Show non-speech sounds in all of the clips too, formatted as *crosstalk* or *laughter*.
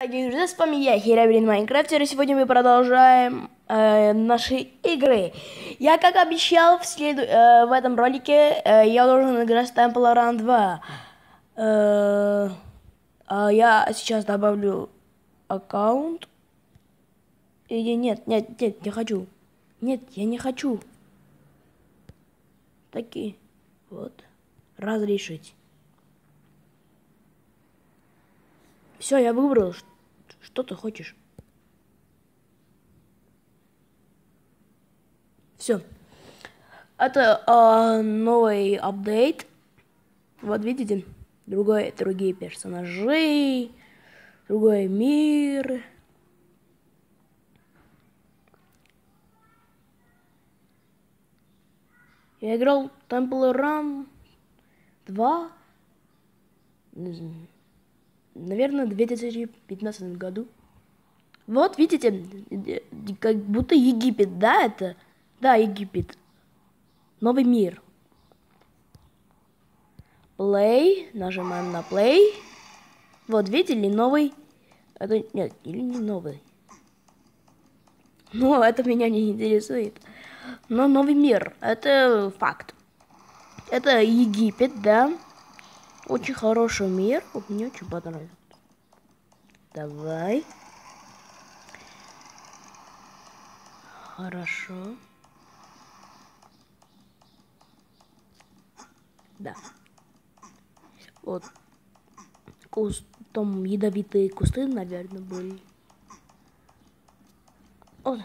Дорогие друзья, с вами я, Херабрин Майнкрафтер, и сегодня мы продолжаем э, наши игры. Я, как обещал в, следу... э, в этом ролике, э, я должен играть Temple Run 2. Э, а я сейчас добавлю аккаунт. Или нет, нет, нет, не хочу. Нет, я не хочу. Такие. Вот. Разрешить. Все, я выбрал. Что ты хочешь? Все. Это а, новый апдейт. Вот видите, другой, другие персонажи, другой мир. Я играл Temple Run 2. Не знаю наверное, в 2015 году. Вот, видите, как будто Египет, да, это? Да, Египет. Новый мир. Play, нажимаем на play. Вот, видели, новый... Это, нет, или не новый. Ну, это меня не интересует. Но новый мир, это факт. Это Египет, да. Очень хороший мир. Мне очень понравился. Давай. Хорошо. Да. Вот. Куст, там ядовитые кусты, наверное, были. Вот.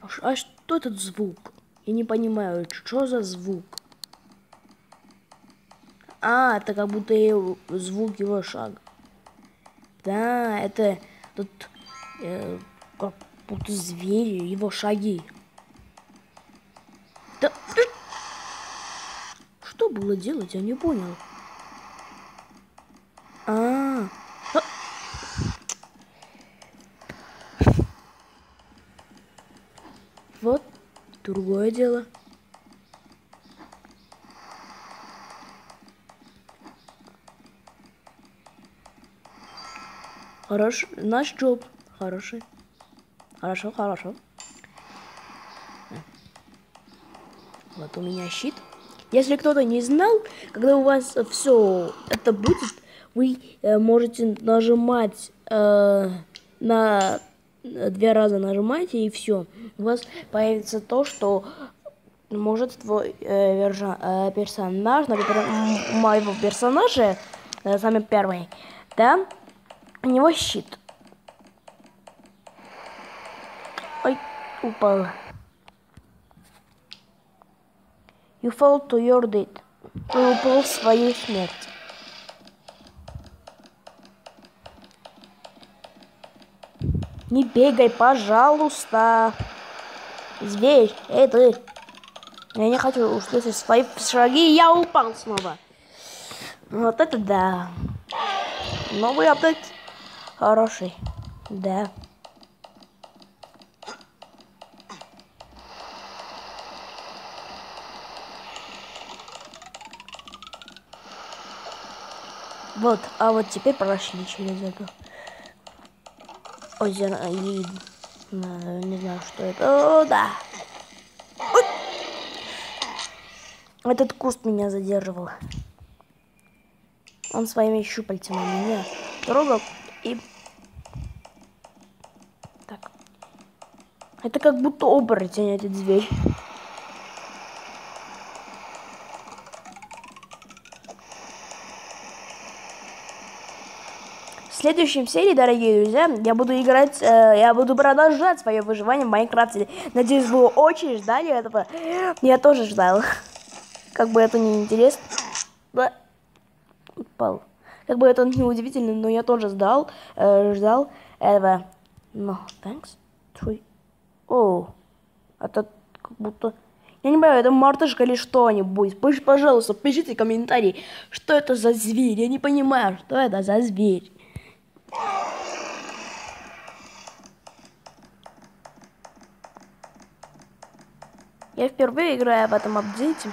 А А что этот звук? Я не понимаю, что за звук? А, это как будто его- звук его шага. Да, это тут э, как будто звери, его шаги. Да, что было делать, я не понял. А, а. Вот другое дело. Хорош, наш джоб. Хороший. Хорошо, хорошо. Вот у меня щит. Если кто-то не знал, когда у вас все это будет, вы э, можете нажимать э, на две раза нажимаете и все. У вас появится то, что может твой э, вержа- э, персонаж, например, моего персонажа, э, самый первый, да, у него щит. Ой, упал. You fall to your death. Ты упал в свою смерть. Не бегай, пожалуйста. Зверь, эй ты. Я не хочу услышать свои шаги, я упал снова. Вот это да. Новый апдейт. Хороший. Да. Вот, а вот теперь прошли через это. Озеро и... э, Не знаю, что это. О, да. Ой. Этот куст меня задерживал. Он своими щупальцами меня трогал и... Так. Это как будто оборотень этот зверь. Следующем серии, дорогие друзья, я буду играть, э, я буду продолжать свое выживание в Майнкрафте. Надеюсь, вы очень ждали этого. Я тоже ждал. Как бы это не интересно. Да. Упал. Как бы это не удивительно, но я тоже ждал, э, ждал этого. No, thanks. Three. О, это как будто... Я не понимаю, это мартышка или что-нибудь. Пожалуйста, пишите комментарий, что это за зверь. Я не понимаю, что это за зверь. Я впервые играю в этом апдейте.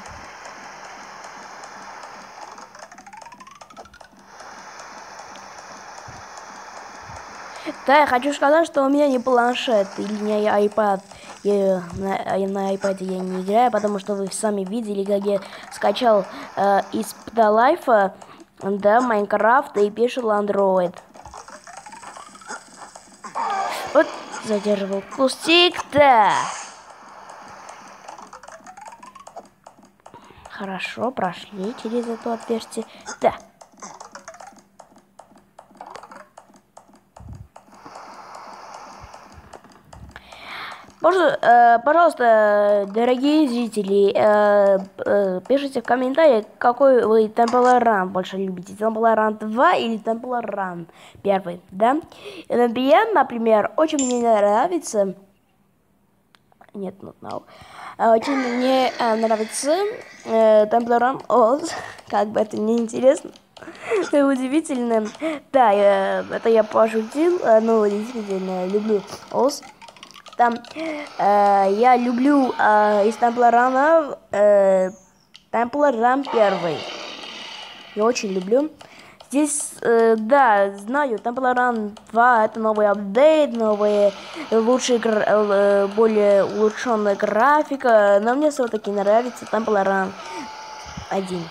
Да, я хочу сказать, что у меня не планшет или не iPad. и на, на iPad я не играю, потому что вы сами видели, как я скачал э, из Птолайфа, да, Майнкрафта и пишел Android. Вот, задерживал. Пустик-то! Хорошо, прошли через это отверстие. Да. Можно, э, пожалуйста, дорогие зрители, э, э, пишите в комментариях, какой вы Temple Run больше любите. Temple Run 2 или Temple Run 1, да? Я, например, очень мне нравится... Нет, not now. Очень мне э, нравится э, Run Oz. *laughs* Как бы это не интересно. Удивительно. Да, я, это я пошутил, но действительно люблю Oz. Там э, я люблю э, из Темпларана э, Темпларан первый. Я очень люблю. Здесь, э, да, знаю, Темпларан 2 это новый апдейт, новые, лучшие, э, более улучшенная графика, но мне все-таки нравится Темпларан 1.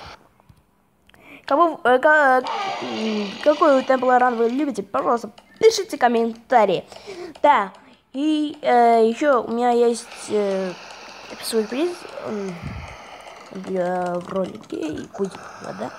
Кого, э, как, какой Темпларан вы любите, пожалуйста, пишите комментарии. Да, и э, еще у меня есть э, сюрприз э, для в ролике и будет вода.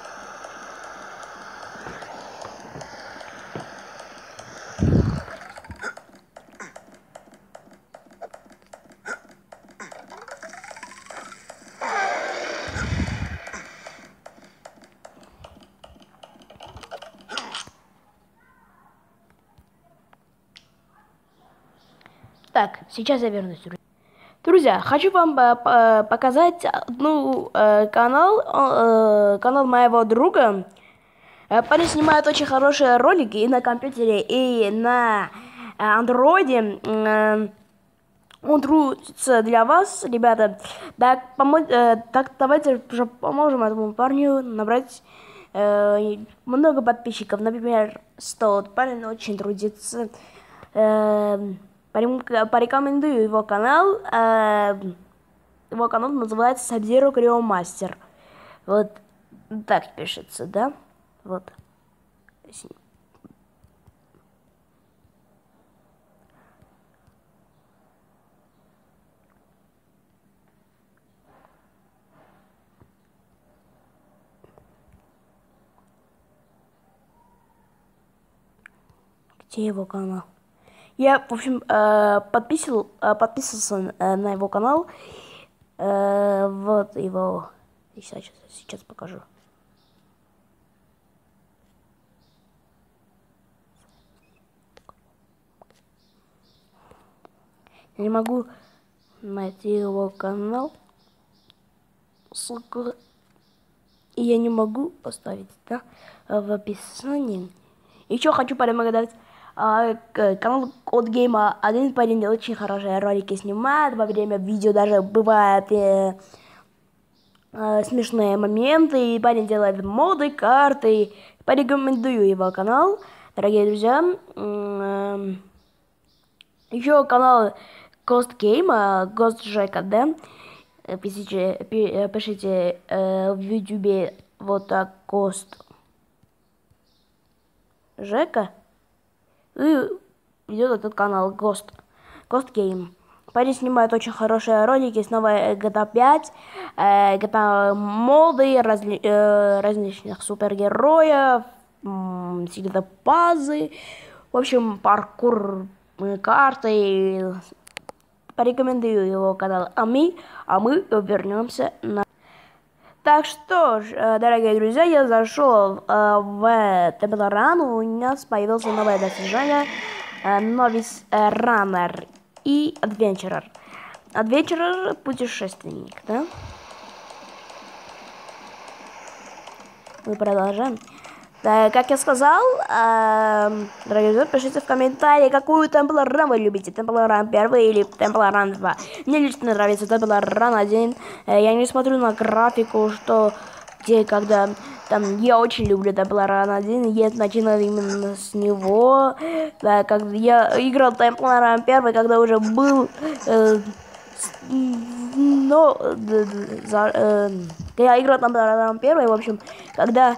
Так, сейчас я вернусь. Друзья, хочу вам э, показать одну э, канал, э, канал моего друга. Э, парень снимает очень хорошие ролики и на компьютере, и на андроиде. Э, он трудится для вас, ребята. Так, помо- э, так давайте поможем этому парню набрать э, много подписчиков. Например, 100. Парень очень трудится. Э, порекомендую его канал. Э, его канал называется Creo Master. Вот так пишется, да? Вот. Где его канал? Я, в общем, э, подписывал, э, э, на его канал. Вот его... Сейчас, сейчас покажу. Я не могу найти его канал. Ссылку. И я не могу поставить, да, в описании. Еще хочу поблагодарить а, канал от Гейма один парень очень хорошие ролики снимает, во время видео даже бывают э, э, смешные моменты, и парень делает моды, карты, порекомендую его канал, дорогие друзья. Э, еще канал Ghost Game, Ghost GKD, пишите, пишите э, в ютубе вот так Ghost Жека и идет этот канал Ghost, Ghost Game. Парень снимает очень хорошие ролики с новой GTA 5, э, GTA моды, разли, э, различных супергероев, э, всегда пазы, в общем, паркур э, карты. Порекомендую его канал. А мы, а мы вернемся на так что ж, э, дорогие друзья, я зашел э, в Темпларан, у нас появился новое достижение, э, Новис Раннер и Адвенчерер. Адвенчерер путешественник, да? Мы продолжаем. Да, как я сказал, э, дорогие друзья, пишите в комментарии, какую Temple Run вы любите. Temple Run 1 или Temple Run 2. Мне лично нравится Temple Run 1. Э, я не смотрю на графику, что где, когда. Там, я очень люблю Temple Run 1, я начинал именно с него. Да, как я играл Temple Run 1, когда уже был... Э, но за, э, я играл там Run 1, в общем, когда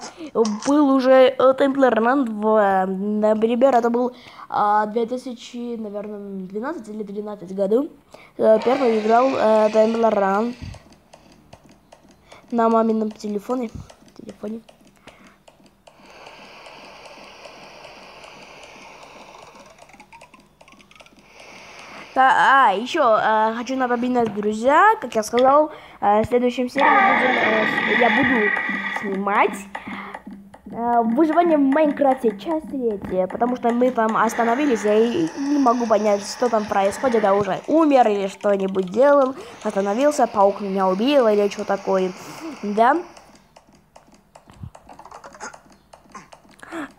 был уже Temple Run 2, например, это был 2000, наверное, 12 или 13 году. Первый играл Temple Run на мамином телефоне. телефоне. Да, а, еще э, хочу напоминать, друзья, как я сказал, э, в следующем серии будем, э, я буду снимать э, выживание в Майнкрафте, часть третья, потому что мы там остановились, я не могу понять, что там происходит, я уже умер или что-нибудь делал, остановился, паук меня убил или что такое, да?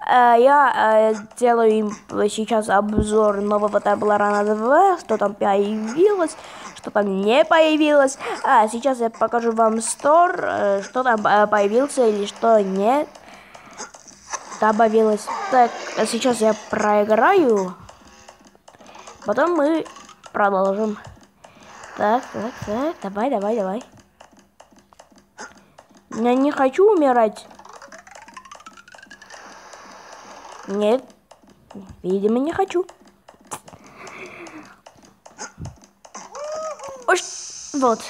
Я э, делаю сейчас обзор нового Таблорана 2, что там появилось, что там не появилось. А сейчас я покажу вам стор, э, что там появился или что нет добавилось. Так, сейчас я проиграю, потом мы продолжим. Так, так, так, давай, давай, давай. Я не хочу умирать. Нет, видимо, не хочу. Ой, вот.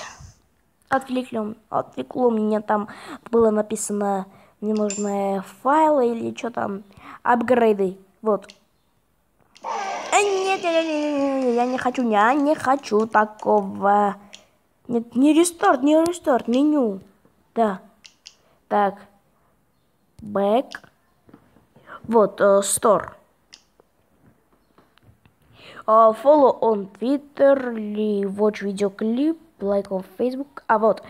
Отвлекло, отвлекло меня там было написано ненужные файлы или что там, апгрейды. Вот. А нет, нет, нет, нет, я не хочу, я не хочу такого. Нет, не рестарт, не рестарт, меню. Да. Так. Back. Вот, uh, store. Uh, follow on Twitter, watch видеоклип, like on Facebook. А вот,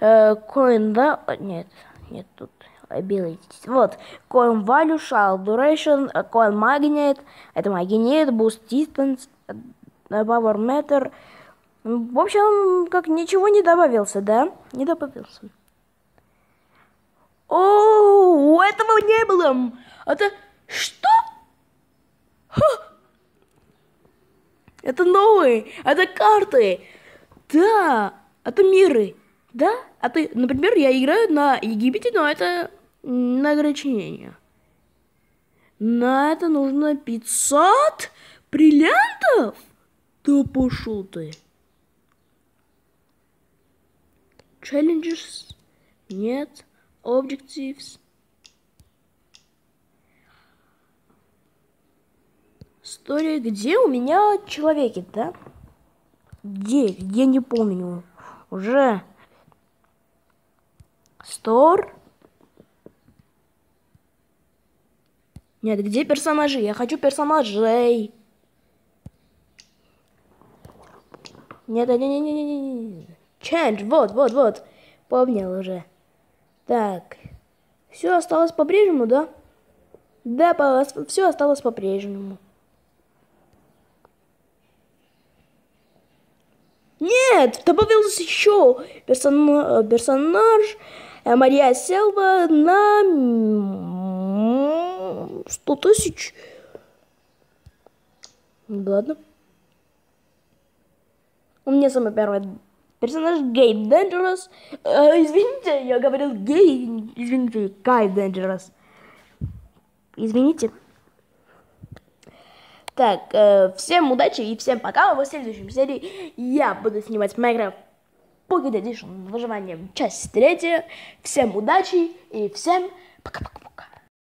uh, coin, да? Нет, нет, тут abilities. Вот, coin value, shell duration, coin magnet, это магнит, boost distance, power meter. В общем, как ничего не добавился, да? Не добавился. О, этого не было. Это что? Ха! Это новые, это карты. Да, это миры. Да? А ты, например, я играю на Египте, но это на ограничение. На это нужно 500 бриллиантов? Да пошел ты. Challenges? Нет. Objectives? История, где у меня человеки, да? Где? Где не помню. Уже. Стор. Нет, где персонажи? Я хочу персонажей. Нет, нет, нет, нет, нет, нет. Change, вот, вот, вот. Помнил уже. Так. Все осталось по-прежнему, да? Да, все осталось по-прежнему. Нет, добавился еще персона персонаж э, Мария Селва на 100 тысяч. Ладно. У меня самый первый персонаж Гей Dangerous. Э, извините, я говорил гей. Извините, Кай Dangerous. Извините. Так, э, всем удачи и всем пока. В следующем серии я буду снимать Minecraft Pocket Edition выживание часть третья. Всем удачи и всем пока-пока.